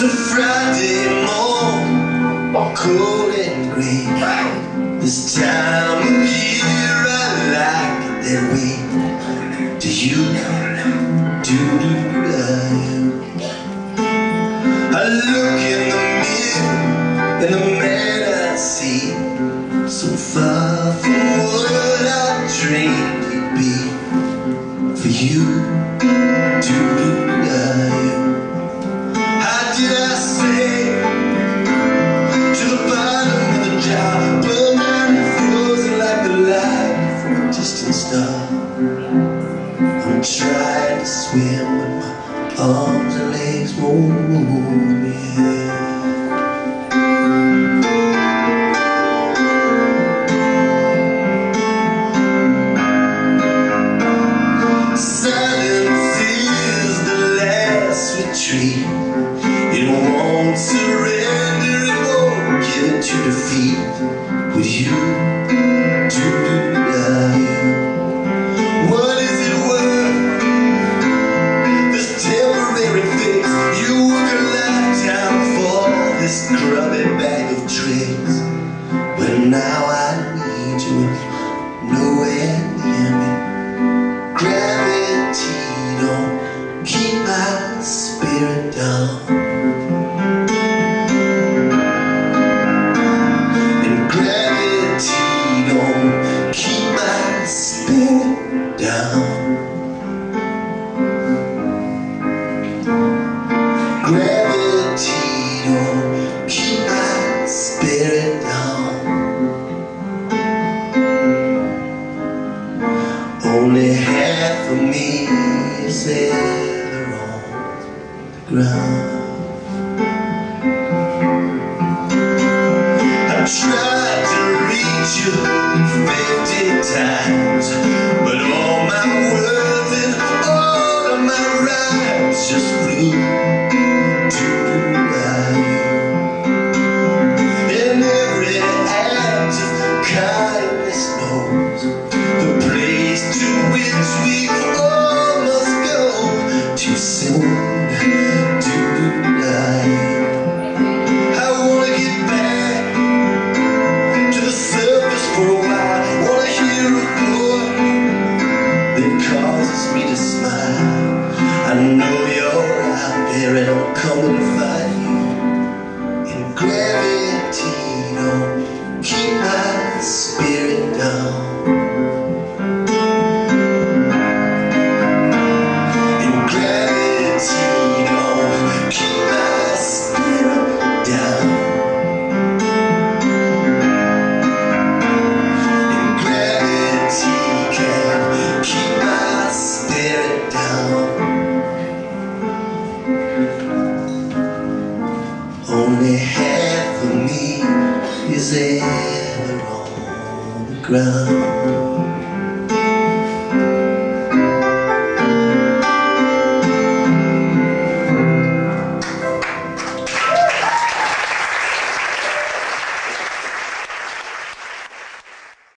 It's a Friday morn, cold and gray. This time of year I like that way. do you do I? I look in the mirror and the man I see so far. Swim, but my arms and legs won't move. Yeah. Silence is the last retreat. It won't surrender, it won't give into defeat. With you, now I need you nowhere near me. Gravity don't keep my spirit down. And gravity don't keep my spirit down. Only half of me is there on the ground. I tried to reach you fifty times, but all my words and all of my rhymes just flew and Only half of me is ever on the ground.